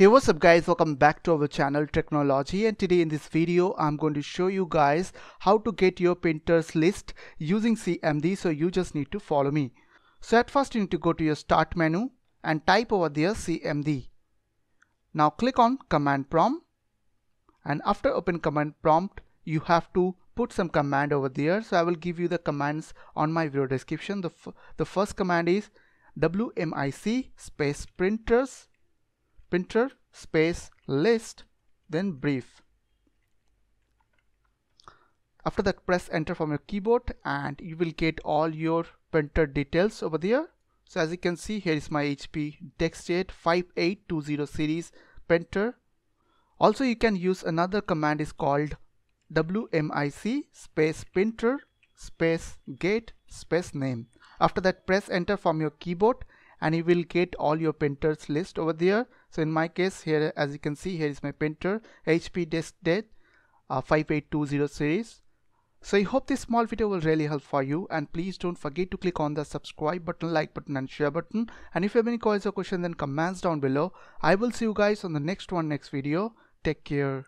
Hey what's up guys welcome back to our channel Tricknology and today in this video I'm going to show you guys how to get your printers list using CMD so you just need to follow me. So at first you need to go to your start menu and type over there CMD. Now click on command prompt and after open command prompt you have to put some command over there so I will give you the commands on my video description. The, the first command is WMIC space printers printer space list then brief. After that press enter from your keyboard and you will get all your printer details over there. So as you can see here is my HP DeskJet 5820 series printer. Also you can use another command is called WMIC space printer space get space name. After that press enter from your keyboard and you will get all your printers list over there so in my case here as you can see here is my printer HP DeskJet uh, 5820 series so I hope this small video will really help for you and please don't forget to click on the subscribe button, like button and share button and if you have any questions or questions then comments down below. I will see you guys on the next one next video. Take care.